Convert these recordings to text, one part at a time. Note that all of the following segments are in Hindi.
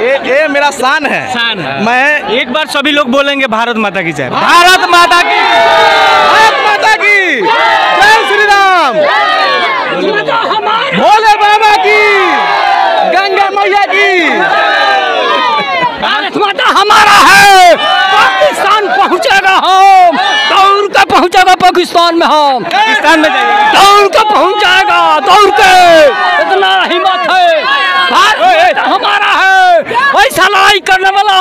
ये ये मेरा शान है। शान है। मैं एक बार सभी लोग बोलेंगे भारत माता की जय। भारत माता की। भारत माता की। जय श्री राम भोले बाबा की। गंगा मैया की। भारत माता हमारा है। पाकिस्तान पहुंचेगा हम। दौड़ के पहुंचेगा पाकिस्तान में हम। पाकिस्तान में जाइएगा। दौड़ के पहुँच जाएगा दौड़ के इतना हिम्मत है भारत माता हमारा है ऐसा लड़ाई करने वाला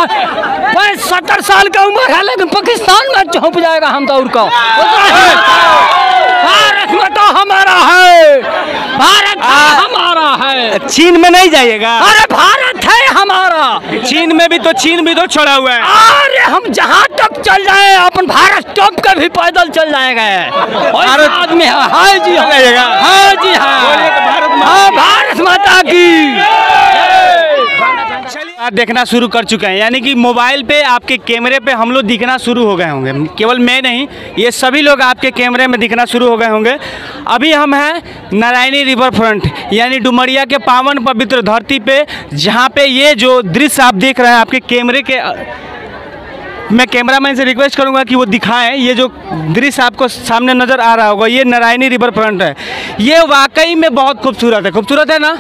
पैंसठ सत्तर साल की उम्र है लेकिन पाकिस्तान में चौंक जाएगा हम दौड़ का। उतना हिम्मत है। भारत हमारा है। भारत हमारा है। चीन में नहीं जाइएगा। अरे भारत है हमारा। चीन में भी तो चीन भी तो छोड़ा हुआ है। अरे हम जहाँ तक चल जाए अपन भारत टॉप के भी पैदल चल जाएगा। भारत आदमी है हाँ जी हाँ हाँ जी हाँ हाँ भारत माता की आप देखना शुरू कर चुके हैं। यानी कि मोबाइल पे आपके कैमरे पे हम लोग दिखना शुरू हो गए होंगे। केवल मैं नहीं, ये सभी लोग आपके कैमरे में दिखना शुरू हो गए होंगे। अभी हम हैं नारायणी रिवर फ्रंट यानी डुमरिया के पावन पवित्र धरती पे, जहाँ पे ये जो दृश्य आप देख रहे हैं, आपके कैमरे के, मैं कैमरामैन से रिक्वेस्ट करूँगा कि वो दिखाएँ। ये जो दृश्य आपको सामने नज़र आ रहा होगा, ये नारायणी रिवर फ्रंट है। ये वाकई में बहुत खूबसूरत है। खूबसूरत है ना?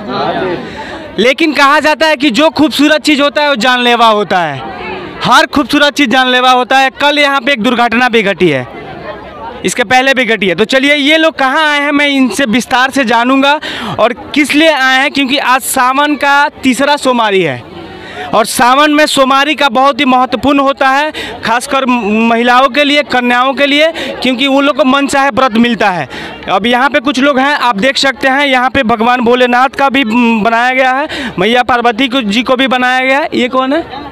लेकिन कहा जाता है कि जो खूबसूरत चीज़ होता है वो जानलेवा होता है। हर खूबसूरत चीज़ जानलेवा होता है। कल यहाँ पे एक दुर्घटना भी घटी है। इसके पहले भी घटी है। तो चलिए, ये लोग कहाँ आए हैं मैं इनसे विस्तार से जानूँगा और किस लिए आए हैं, क्योंकि आज सावन का तीसरा सोमारी है। और सावन में सोमारी का बहुत ही महत्वपूर्ण होता है, खासकर महिलाओं के लिए, कन्याओं के लिए, क्योंकि उन लोग को मन चाहे व्रत मिलता है। अब यहाँ पे कुछ लोग हैं, आप देख सकते हैं, यहाँ पे भगवान भोलेनाथ का भी बनाया गया है, मैया पार्वती जी को भी बनाया गया है। ये कौन है?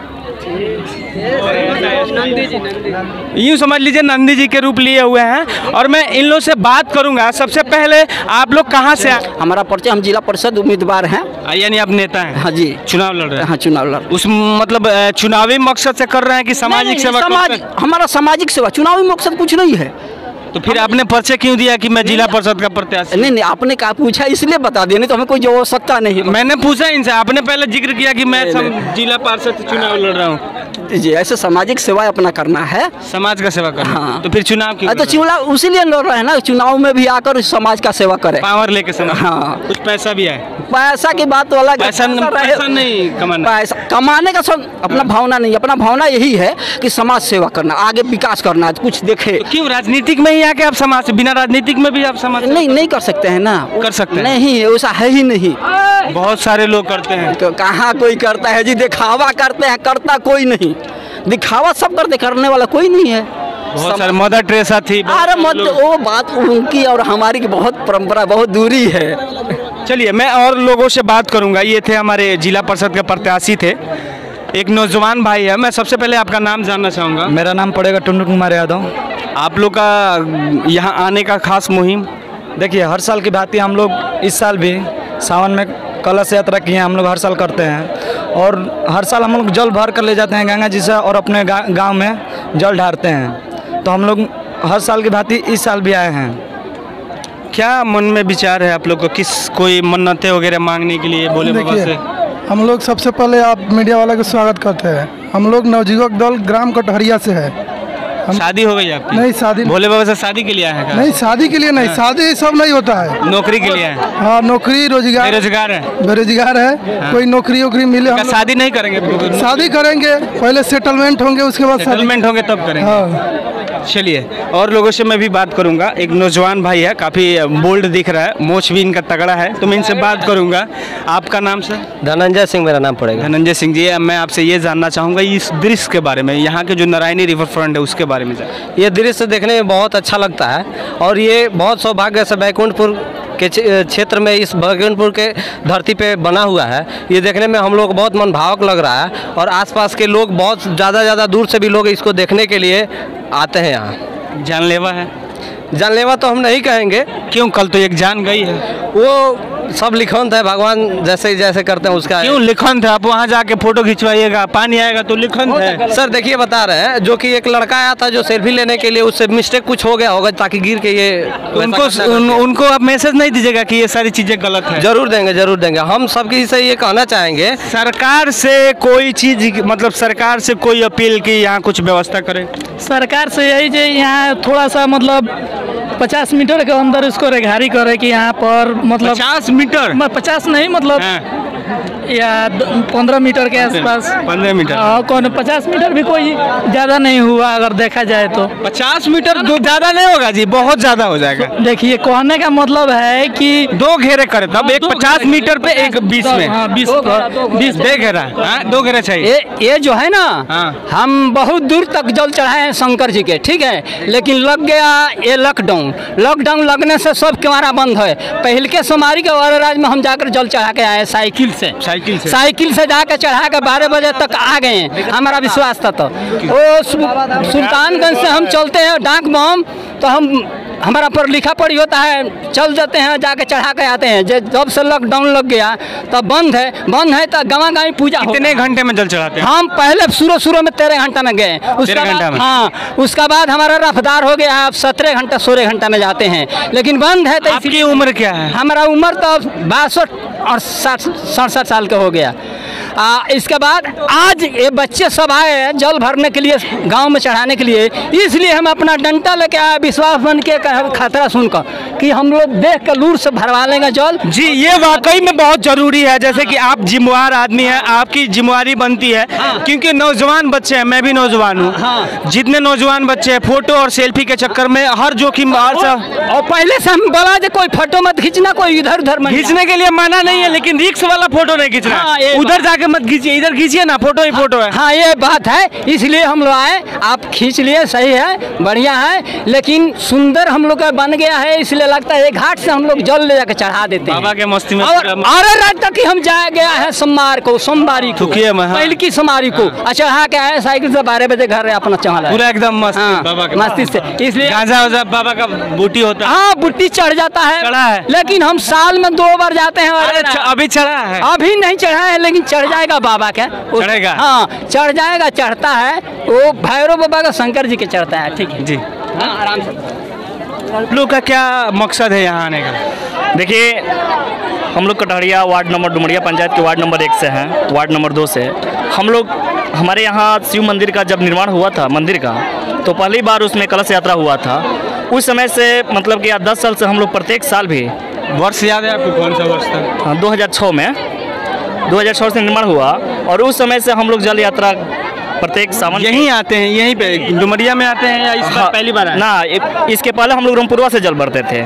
यूँ समझ लीजिए नंदी जी के रूप लिए हुए हैं। और मैं इन लोग से बात करूँगा। सबसे पहले आप लोग कहाँ से हमारा परिचय हम जिला परिषद उम्मीदवार हैं। यानी आप नेता हैं? हाँ जी। चुनाव लड़ रहे हैं। हाँ चुनाव लड़ उस मतलब चुनावी मकसद से कर रहे हैं कि सामाजिक सेवा समाज हमारा सामाजिक सेवा चुनावी मकसद कुछ नहीं है। तो फिर आपने पर्चे क्यों दिया कि मैं जिला परिषद का प्रत्याशी नहीं नहीं आपने कहा पूछा इसलिए बता दिया नहीं तो हमें कोई आवश्यकता नहीं। मैंने पूछा इनसे आपने पहले ज़िक्र किया कि मैं सम- जिला पार्षद चुनाव लड़ रहा हूँ। जी ऐसे सामाजिक सेवा अपना करना है। समाज का सेवा करना। हाँ। तो फिर चुनाव क्यों तो? चुनाव उसीलिए लड़ रहे हैं ना चुनाव में भी आकर समाज का सेवा करें। पावर लेके हाँ। कुछ पैसा भी है पैसा की बात तो अलग है। पैसा पैसा नहीं कमाना। पैसा कमाने का सब अपना भावना नहीं अपना भावना यही है कि समाज सेवा करना आगे विकास करना कुछ देखे। तो क्यों राजनीतिक में ही आके आप समाज बिना राजनीतिक में भी आप समाज नहीं नहीं कर सकते हैं ना। कर सकते हैं। नहीं ऐसा है ही नहीं। बहुत सारे लोग करते हैं। तो कहाँ कोई करता है जी? दिखावा करते हैं करता कोई नहीं। दिखावा सब करते करने वाला कोई नहीं है। बहुत सारे मदर टेरेसा थी अरे मत वो बात उनकी और हमारी की बहुत परंपरा बहुत दूरी है। चलिए मैं और लोगों से बात करूँगा। ये थे हमारे जिला परिषद के प्रत्याशी थे। एक नौजवान भाई है। मैं सबसे पहले आपका नाम जानना चाहूँगा। मेरा नाम पड़ेगा टुन्नू कुमार यादव। आप लोग का यहाँ आने का खास मुहिम? देखिए हर साल की भांति हम लोग इस साल भी सावन में कलश यात्रा किए हैं हम लोग हर साल करते हैं। और हर साल हम लोग जल भर कर ले जाते हैं गंगा जी से और अपने गा, गाँव में जल ढारते हैं। तो हम लोग हर साल की भांति इस साल भी आए हैं। क्या मन में विचार है आप लोग को? किस कोई मन्नतें वगैरह मांगने के लिए बोले बाबा देखिए से? हम लोग सबसे पहले आप मीडिया वाला का स्वागत करते हैं। हम लोग नवजीवक दल ग्राम कटहरिया से है। हम शादी हो गई आपकी? नहीं शादी भोले बाबा से शादी के लिए आए हैं? नहीं शादी के लिए नहीं शादी सब नहीं होता है। नौकरी के लिए आए हाँ? नौकरी रोज़गार। बेरोजगार है? बेरोजगार है। कोई नौकरी वोकरी मिले हम शादी नहीं करेंगे? शादी करेंगे। पहले सेटलमेंट होंगे उसके बाद सेटलमेंट होंगे तब करेंगे। हाँ। चलिए और लोगों से मैं भी बात करूँगा। एक नौजवान भाई है काफ़ी बोल्ड दिख रहा है। मोच भी इनका तगड़ा है। तो मैं इनसे बात करूँगा। आपका नाम सर? धनंजय सिंह मेरा नाम पड़ेगा। धनंजय सिंह जी मैं आपसे ये जानना चाहूँगा इस दृश्य के बारे में। यहाँ के जो नारायणी रिवर फ्रंट है उसके बारे में जान ये दृश्य देखने में बहुत अच्छा लगता है और ये बहुत सौभाग्य से बैकुंठपुर के क्षेत्र में इस बैकुंठपुर के धरती पे बना हुआ है। ये देखने में हम लोग बहुत मन भावक लग रहा है और आसपास के लोग बहुत ज़्यादा ज़्यादा दूर से भी लोग इसको देखने के लिए आते हैं यहाँ। जानलेवा है। जानलेवा तो हम नहीं कहेंगे। क्यों? कल तो एक जान गई है। वो सब लिखंत है भगवान जैसे जैसे करते हैं उसका क्यों लिखन थे? आप वहाँ जाके फ़ोटो खिंचवाइएगा पानी आएगा तो लिखन है सर देखिए बता रहे हैं जो कि एक लड़का आया था जो सेल्फी लेने के लिए उससे मिस्टेक कुछ हो गया होगा ताकि गिर के ये तो उनको उन, उनको आप मैसेज नहीं दीजिएगा कि ये सारी चीज़ें गलत है। ज़रूर देंगे ज़रूर देंगे। हम सबकी से ये कहना चाहेंगे। सरकार से कोई चीज़ मतलब सरकार से कोई अपील की यहाँ कुछ व्यवस्था करें? सरकार से यही जे यहाँ थोड़ा सा मतलब पचास मीटर के अंदर इसको रेघारी करे कि यहाँ पर मतलब पचास मीटर? पचास नहीं मतलब हाँ, या पंद्रह मीटर के आसपास। पंद्रह मीटर। हाँ, कौन पचास मीटर भी कोई ज़्यादा नहीं हुआ अगर देखा जाए तो। पचास मीटर ज़्यादा नहीं होगा जी बहुत ज़्यादा हो जाएगा। देखिए कहने का मतलब है कि दो घेरे करे तब एक पचास मीटर पे एक बीस में। हाँ बीस बीस दे घेरा हाँ, दो घेरा चाहिए। ये जो है ना हाँ। हम बहुत दूर तक जल चढ़ाए हैं शंकर जी के ठीक है? लेकिन लग गया ये लॉकडाउन लॉकडाउन लगने से सब क्यारा बंद है। पहले के सोमारी के वाराराज में हम जाकर जल चढ़ा के आए साइकिल से। साइकिल से? साइकिल से जाकर चढ़ा के बारह बजे तक आ गए हैं। हमारा विश्वास था तो। वो सुल्तानगंज से हम चलते हैं डाक बम तो हम हमारा पर लिखा पढ़ी होता है चल जाते हैं जाके चढ़ा के आते हैं। जब से लॉकडाउन लग गया तब बंद है। बंद है तो गवा गाँव पूजा कितने घंटे में जल चढ़ाते हैं? हम पहले शुरू शुरू में तेरह घंटा में गए। उसका बाद में? हाँ उसका बाद हमारा रफ्तार हो गया। है अब सत्रह घंटा सोलह घंटा में जाते हैं। लेकिन बंद है तो आपकी उम्र क्या है? हमारा उम्र तो बासठ और साठ सड़सठ साल का हो गया। आ, इसके बाद आज ये बच्चे सब आए हैं जल भरने के लिए गाँव में चढ़ाने के लिए। इसलिए हम अपना डंटा लेके आए विश्वास बन के खतरा सुनकर कि हम लोग देख कर लूर से भरवा लेंगे जल। जी ये वाकई में बहुत ज़रूरी है जैसे कि आप जिम्मेवार आदमी हैं आपकी जिम्मेवारी बनती है क्योंकि नौजवान बच्चे हैं मैं भी नौजवान हूँ। जितने नौजवान बच्चे हैं फ़ोटो और सेल्फी के चक्कर में हर जोखिम सा- और पहले से हम बोला जे कोई फ़ोटो मत खींचना कोई इधर उधर खींचने के लिए मना नहीं है लेकिन रिक्स वाला फ़ोटो नहीं खींचना। हाँ, उधर जाके मत खींचिए इधर खींचिए ना फ़ोटो ही फ़ोटो है। हाँ ये बात है इसलिए हम लोग आए आप खींच लिए सही है बढ़िया है लेकिन सुंदर हम लोग का बन गया है इसलिए लगता है घाट से हम लोग जल ले जाकर चढ़ा देते हैं। बाबा के मस्ती में और रात तक ही हम जाया गया है सोमवार को सोमवारी को हाँ। पहली की सोमवारी को। और चढ़ा के आए साइकिल से बारह बजे घर है अपना चढ़ा। पूरा एकदम मस्त हाँ, मस्ती से। इसलिए गांजा वाजा बाबा का बूटी होता है। हाँ बुट्टी चढ़ जाता है। चढ़ा है। लेकिन हम साल में दो बार जाते हैं अभी चढ़ा है। अभी नहीं चढ़ा है लेकिन चढ़ जाएगा बाबा का चढ़ेगा? हाँ चढ़ जाएगा चढ़ता है। वो भैरव बाबा का शंकर जी के चढ़ता है ठीक है? जी। हाँ आराम से। आप लोग का क्या मकसद है यहाँ आने का? देखिए हम लोग कटहरिया वार्ड नंबर डुमरिया पंचायत के वार्ड नंबर एक से हैं वार्ड नंबर दो से। हम लोग हमारे यहाँ शिव मंदिर का जब निर्माण हुआ था मंदिर का तो पहली बार उसमें कलश यात्रा हुआ था। उस समय से मतलब कि दस साल से हम लोग प्रत्येक साल भी वर्ष याद है आपको कौन सा वर्ष था? हाँ, 2006 में 2006 से निर्माण हुआ और उस समय से हम लोग जल यात्रा प्रत्येक सावन यहीं आते हैं यहीं पे डुमरिया में आते हैं या इस बार हाँ, पहली बार ना इसके पहले हम लोग रामपुरवा से जल भरते थे।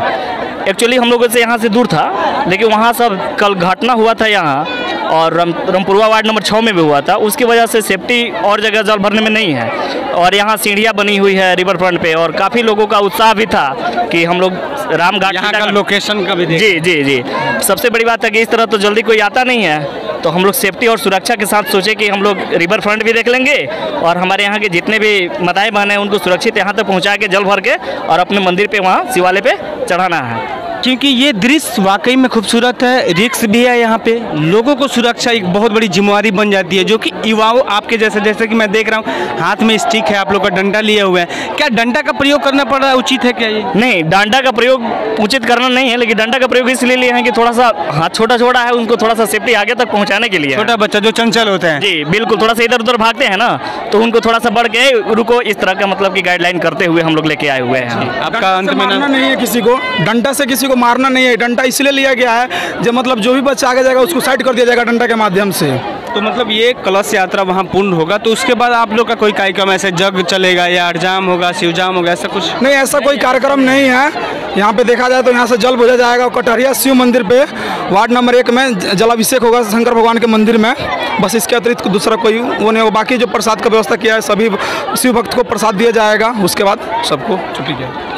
एक्चुअली हम लोगों से यहाँ से दूर था लेकिन वहाँ सब कल घटना हुआ था यहाँ और राम रामपुरवा वार्ड नंबर छः में भी हुआ था। उसकी वजह से सेफ्टी और जगह जल भरने में नहीं है और यहाँ सीढ़ियाँ बनी हुई है रिवर फ्रंट पे और काफ़ी लोगों का उत्साह भी था कि हम लोग राम घाट का लोकेशन का भी जी जी जी। सबसे बड़ी बात है कि इस तरह तो जल्दी कोई आता नहीं है। तो हम लोग सेफ्टी और सुरक्षा के साथ सोचे कि हम लोग रिवर फ्रंट भी देख लेंगे और हमारे यहाँ के जितने भी मदाएँ बहन हैं, उनको सुरक्षित यहाँ तक पहुँचा के जल भर के और अपने मंदिर पर वहाँ, शिवालय पर चढ़ाना है। क्योंकि ये दृश्य वाकई में खूबसूरत है रिक्स भी है यहाँ पे। लोगों को सुरक्षा एक बहुत बड़ी जिम्मेवारी बन जाती है जो कि युवाओं आपके जैसे जैसे कि मैं देख रहा हूँ हाथ में स्टिक है आप लोग का डंडा लिए हुए हैं। क्या डंडा का प्रयोग करना पड़ रहा है उचित है क्या ये? नहीं डांडा का प्रयोग उचित करना नहीं है लेकिन डंडा का प्रयोग इसलिए लिए हैं कि थोड़ा सा हाथ छोटा छोटा है उनको थोड़ा सा सेफ्टी आगे तक पहुँचाने के लिए छोटा बच्चा जो चंचल होते हैं। जी बिल्कुल थोड़ा सा इधर उधर भागते हैं ना तो उनको थोड़ा सा बढ़ के रुको इस तरह का मतलब की गाइडलाइन करते हुए हम लोग लेके आए हुए हैं। आपका अंत में नहीं है किसी को डंडा से किसी को मारना नहीं है डंडा इसलिए लिया गया है जो मतलब जो भी बच्चा आगे जाएगा उसको साइड कर दिया जाएगा डंडा के माध्यम से। तो मतलब ये कलश यात्रा वहाँ पूर्ण होगा तो उसके बाद आप लोग का कोई कार्यक्रम ऐसे जग चलेगा या अड़जाम होगा शिवजाम होगा ऐसा कुछ? नहीं ऐसा कोई कार्यक्रम नहीं है। यहाँ पे देखा जाए तो यहाँ से जल भेजा जाएगा कटहरिया शिव मंदिर पे वार्ड नंबर एक में जलाभिषेक होगा शंकर भगवान के मंदिर में। बस इसके अतिरिक्त दूसरा कोई वो नहीं होगा। बाकी जो प्रसाद का व्यवस्था किया है सभी शिव भक्त को प्रसाद दिया जाएगा। उसके बाद सबको छुट्टी जाएगी।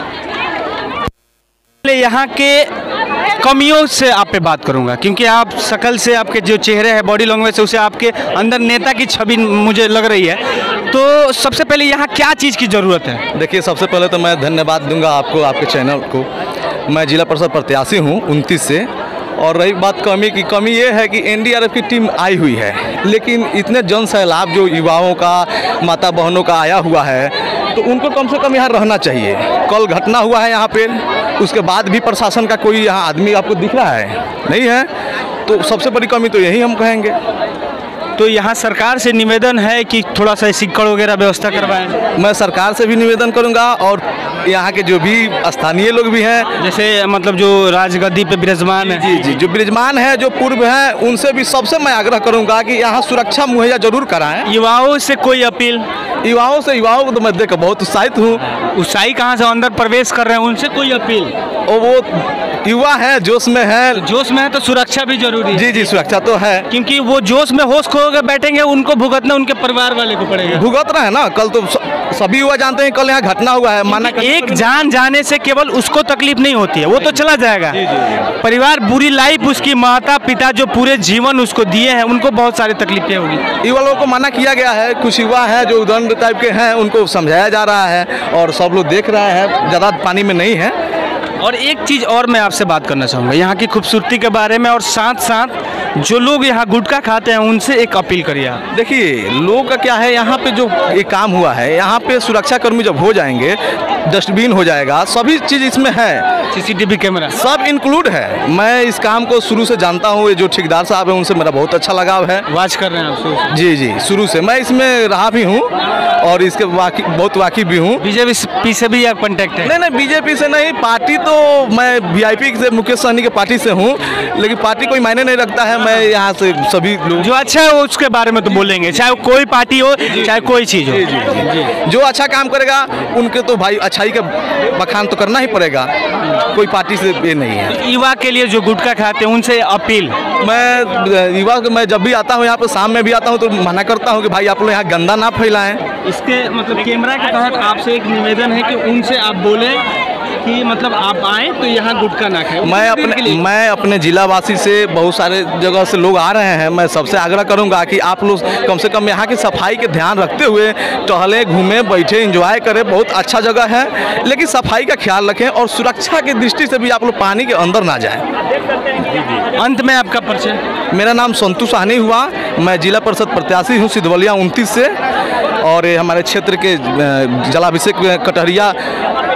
पहले यहाँ के कमियों से आप पे बात करूँगा, क्योंकि आप शकल से आपके जो चेहरे है बॉडी लैंग्वेज से उसे आपके अंदर नेता की छवि मुझे लग रही है। तो सबसे पहले यहाँ क्या चीज़ की ज़रूरत है? देखिए, सबसे पहले तो मैं धन्यवाद दूँगा आपको, आपके चैनल को। मैं जिला परिषद प्रत्याशी हूँ, उनतीस से। और रही बात कमी की, कमी ये है कि एनडीआरएफ की टीम आई हुई है। लेकिन इतने जन सैलाब जो युवाओं का माता बहनों का आया हुआ है तो उनको कम से कम यहाँ रहना चाहिए। कल घटना हुआ है यहाँ पे, उसके बाद भी प्रशासन का कोई यहाँ आदमी आपको दिख रहा है? नहीं है? तो सबसे बड़ी कमी तो यही हम कहेंगे। तो यहाँ सरकार से निवेदन है कि थोड़ा सा सिक्कड़ वगैरह व्यवस्था करवाएँ। मैं सरकार से भी निवेदन करूँगा और यहाँ के जो भी स्थानीय लोग भी हैं जैसे मतलब जो राजगद्दी पे विराजमान है। जी जी जो विराजमान है जो पूर्व हैं उनसे भी सबसे मैं आग्रह करूँगा कि यहाँ सुरक्षा मुहैया ज़रूर कराएँ। युवाओं से कोई अपील? युवाओं से युवाओं को तो मैं देख बहुत उत्साहित हूँ। उत्साही कहाँ से अंदर प्रवेश कर रहे हैं उनसे कोई अपील? और वो युवा है जोश में है। जोश में है तो सुरक्षा भी ज़रूरी है। जी जी सुरक्षा तो है। क्योंकि वो जोश में होश खो के बैठेंगे उनको भुगतना उनके परिवार वाले को पड़ेगा। भुगत रहे हैं ना? कल तो सभी युवा जानते हैं कल यहाँ घटना हुआ है माना एक जान जाने से केवल उसको तकलीफ़ नहीं होती है वो तो चला जाएगा। परिवार बुरी लाइफ उसकी माता पिता जो पूरे जीवन उसको दिए हैं उनको बहुत सारी तकलीफें होगी। युवा लोगों को मना किया गया है कुछ युवा है जो उदंड टाइप के हैं उनको समझाया जा रहा है और सब लोग देख रहे हैं ज़्यादा पानी में नहीं है। और एक चीज़ और मैं आपसे बात करना चाहूँगा। यहाँ की खूबसूरती के बारे में और साथ साथ जो लोग यहाँ गुटखा खाते हैं उनसे एक अपील करिए आप। देखिए लोगों का क्या है यहाँ पे जो ये काम हुआ है यहाँ पे सुरक्षा कर्मी जब हो जाएँगे डस्टबिन हो जाएगा सभी चीज़ इसमें है। CCTV camera. सब इंक्लूड है। मैं इस काम को शुरू से जानता हूँ ये जो ठेकेदार साहब हैं उनसे मेरा बहुत अच्छा लगाव है। वाच कर रहे हैं आप जी जी शुरू से। मैं इसमें रहा भी हूँ और इसके बहुत वाकिफ भी हूँ। बीजेपी से भी कॉन्टेक्ट है? नहीं नहीं बीजेपी से नहीं पार्टी तो मैं वीआईपी से मुकेश सहनी के पार्टी से हूँ लेकिन पार्टी कोई मायने नहीं रखता है मैं यहाँ से सभी लोग जो अच्छा है वो उसके बारे में तो बोलेंगे चाहे कोई पार्टी हो चाहे कोई चीज़ हो। जो अच्छा काम करेगा उनके तो भाई अच्छाई का बखान तो करना ही पड़ेगा कोई पार्टी से ये नहीं है। युवा के लिए जो गुटखा खाते हैं उनसे अपील। मैं युवा मैं जब भी आता हूँ यहाँ पर शाम में भी आता हूँ तो मना करता हूँ कि भाई आप लोग यहाँ गंदा ना फैलाएँ। इसके मतलब कैमरा के तहत आपसे एक निवेदन है कि उनसे आप बोले कि मतलब आप आए तो यहाँ गुटखा ना खाएँ। मैं अपने मैं अपने जिलावासी से बहुत सारे जगह से लोग आ रहे हैं। मैं सबसे आग्रह करूँगा कि आप लोग कम से कम यहाँ की सफ़ाई के ध्यान रखते हुए टहलें घूमें बैठे इंजॉय करें। बहुत अच्छा जगह है लेकिन सफ़ाई का ख्याल रखें और सुरक्षा की दृष्टि से भी आप लोग पानी के अंदर ना जाएँ। अंत में आपका परिचय? मेरा नाम संतु साहनी हुआ। मैं जिला परिषद प्रत्याशी हूँ सिद्धवलिया उनतीस से। और ये हमारे क्षेत्र के जलाभिषेक कटहरिया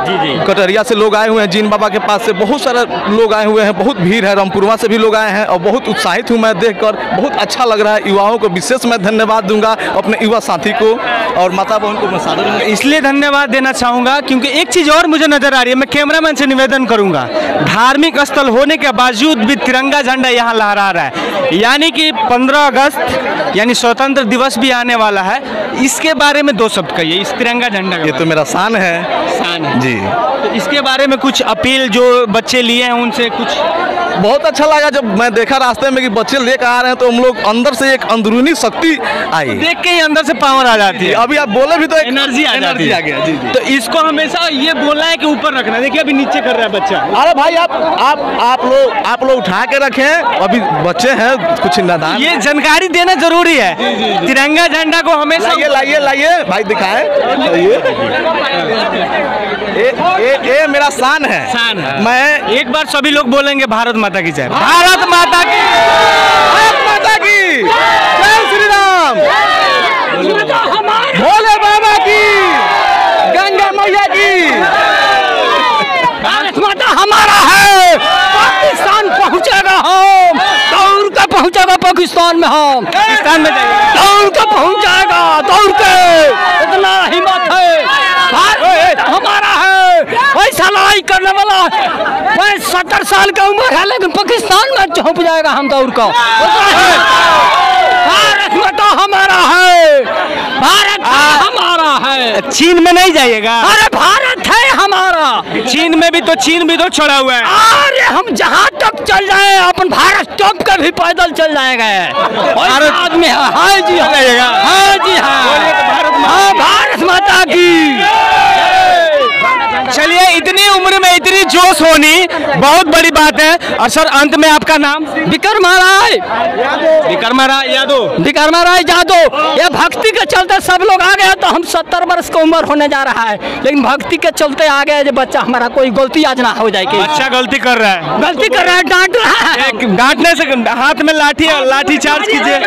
जी जी। कटहरिया से लोग आए हुए हैं जीन बाबा के पास से बहुत सारे लोग आए हुए हैं बहुत भीड़ है रामपुरवा से भी लोग आए हैं और बहुत उत्साहित हूँ मैं देखकर बहुत अच्छा लग रहा है युवाओं को विशेष मैं धन्यवाद दूँगा अपने युवा साथी को और माता बहन को मैं सादर इसलिए धन्यवाद देना चाहूँगा क्योंकि एक चीज़ और मुझे नज़र आ रही है मैं कैमरामैन से निवेदन करूँगा धार्मिक स्थल होने के बावजूद भी तिरंगा झंडा यहाँ लहरा रहा है। यानी कि 15 अगस्त यानी स्वतंत्र दिवस भी आने वाला है इसके बारे में दो शब्द कहिए इस तिरंगा झंडा ये तो मेरा शान है। शान है। जी। तो इसके बारे में कुछ अपील जो बच्चे लिए हैं उनसे कुछ बहुत अच्छा लगा जब मैं देखा रास्ते में कि बच्चे लेकर आ रहे हैं तो हम लोग अंदर से एक अंदरूनी शक्ति आई। देख के ही अंदर से पावर आ जाती है। अभी आप बोले भी तो एक एनर्जी आ एनर्जी आ गया जी जी। तो इसको हमेशा ये बोलना है कि ऊपर रखना देखिए अभी नीचे कर रहा है बच्चा। अरे भाई आप आप आप लोग आप लोग उठा के रखें। अभी बच्चे हैं कुछ नादान। ये जानकारी देना ज़रूरी है। तिरंगा झंडा को हमेशा लाइए लाइए लाइए। भाई दिखाए। ये ये ये मेरा शान है। शान है। मैं एक बार सभी लोग बोलेंगे भारत माता की जय। भारत माता की भारत माता की जय। श्री राम भोले बाबा की गंगा मैया की। भारत माता हमारा है। पाकिस्तान पहुंचेगा हम। दौड़ के पहुंचेगा पाकिस्तान में हम। पाकिस्तान में दौड़ के पहुँच जाएगा दौड़ के इतना हिम्मत है भारत हमारा है ऐसा लड़ाई करने वाला है। मैं सत्तर साल का उम्र है लेकिन पाकिस्तान में चौंक जाएगा हम दौड़ का भारत माता हमारा है। भारत हमारा है। चीन में नहीं जाइएगा अरे भारत है हमारा। चीन में भी तो चीन भी तो छोड़ा हुआ है। अरे हम जहाँ तक चल जाए अपन भारत टॉप के भी पैदल चल जाएगा। भारत आदमी है। हाँ जी हाँ। हाँ जी हाँ। हाँ भारत माता की चलिए इतनी उम्र में इतनी इतनी जोश होनी बहुत बड़ी बात है। और सर अंत में आपका नाम? विक्रम राय विक्रमा राय यादव। विक्रमा राय यादव। ये भक्ति के चलते सब लोग आ गए तो हम सत्तर वर्ष की उम्र होने जा रहा है। लेकिन भक्ति के चलते आ गए जो बच्चा हमारा कोई गलती आज ना हो जाएगी अच्छा गलती कर रहा है। गलती कर रहा है डांट रहा है। डांटने से हाथ में लाठी लाठी चार्ज कीजिए।